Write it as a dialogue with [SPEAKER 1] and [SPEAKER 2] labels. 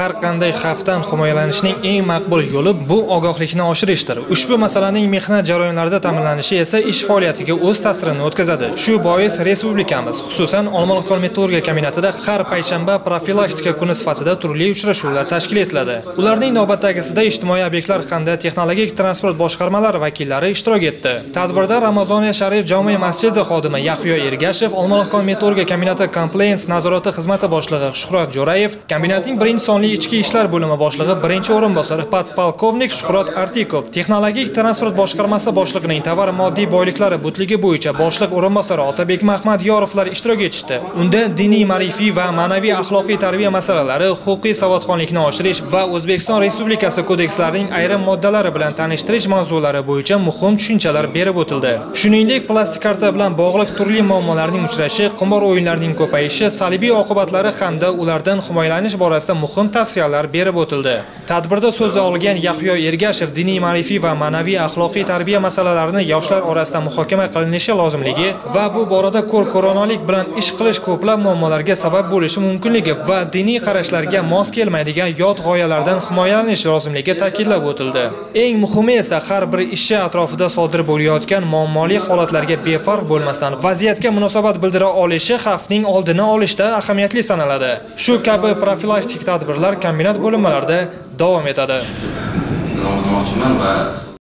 [SPEAKER 1] har qanday xavfdan himoyalanishning eng maqbul yo'li bu ogohlikni oshirishdir. Ushbu masalaning mehnat jarayonlarida ta'minlanishi esa ish faoliyatiga o'z ta'sirini o'tkazadi. Shu bois respublikamiz, xususan Olmaliq metallurgiya kombinatida har payshanba profilaktika kuni sifatida turli uchrashuvlar tashkil etiladi. Ularning navbatdagisida ijtimoiy obyektlar hamda texnologik transport boshqarmalari vakillari ishtirok etdi. Tadbirda Ramazoniya Sharif jome masjidi xodimi Yahyo Ergashev, Olmaliq metallurgiya kombinati compliance nazorati xizmati boshlig'i Shuhrat Jo'rayev, kombinatning birinchi sonli ichki ishlar bo'limi boshlig'i birinchi o'rinbosari podpolkovnik Shuhrat Artikov, texnologik transport boshqarmasi boshlig'ining tovar moddiy boyliklari butligi bo'yicha boshliq o'rinbosari Otabek Mahmadyorovlar ishtirok etishdi. Unda diniy, ma'rifiy va ma'naviy axloqiy tarbiya masalalari, huquqiy savodxonlikni oshirish va O'zbekiston Respublikasi kodekslarining ayrim moddalari bilan tanishtirish mavzulari bo'yicha muhim tushunchalar berib o'tildi. Shuningdek, plastik karta bilan bog'liq turli muammolarning uchrashi, qimor o'yinlarining ko'payishi, salbiy oqibatlari hamda ulardan himoyalanish borasida muhim tavsiyalar berib o'tildi. Tadbirda so'z olgan Yahyo Ergashev diniy, ma'rifiy va ma'naviy axloqiy tarbiya masalalarini yoshlar orasida muhokama qilinishi lozimligi va bu borada ko'r-ko'ronalik bilan ish qilish ko'plab muammolarga sabab bo'lishi mumkinligi va diniy qarashlarga mos kelmaydigan yot g'oyalardan himoyalanish lozimligi ta'kidlab o'tildi. Eng muhimi esa har bir ishi atrofida sodir bo'layotgan muammoli holatlarga befarq bo'lmasdan vaziyatga munosabat bildira olishi xavfning oldini olishda ahamiyatli sanaladi. Shu kabi profilaktik tadbirlar kombinat bo'linmalarida davom etadi.
[SPEAKER 2] Qilmoqchiman va